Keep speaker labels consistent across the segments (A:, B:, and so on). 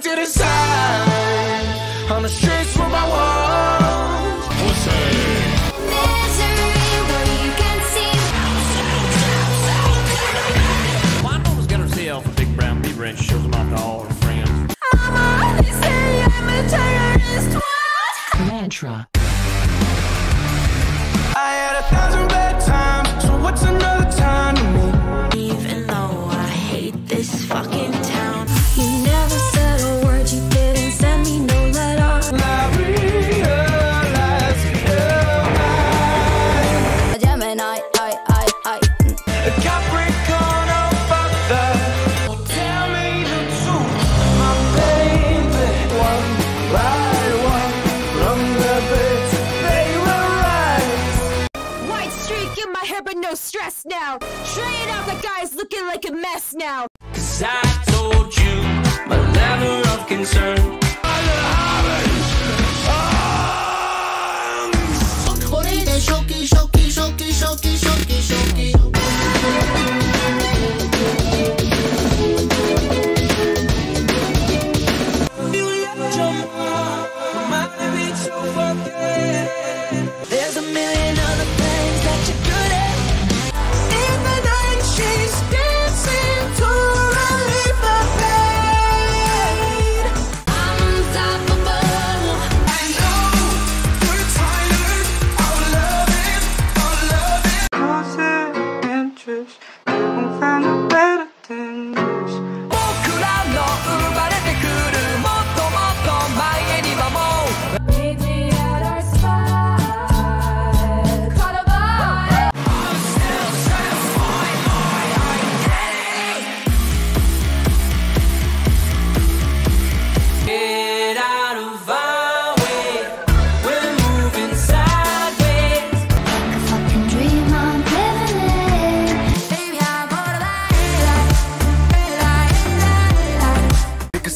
A: to the side. on the
B: street. stressed now. Trade out the guys looking like a mess now.
C: Cause I told you my level of concern. You left your mom, my bitch, so
D: fucking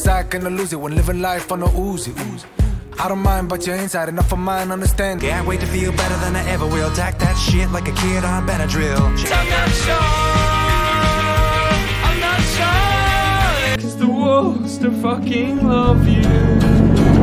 A: side, gonna lose it when living life on a oozy. oozy. I don't mind, but you're inside enough of mine, understand.
E: Can't wait to feel better than I ever will. Tack that shit like a kid on Benadryl.
C: I'm not sure. I'm not sure.
A: Cause the wolves still fucking love you.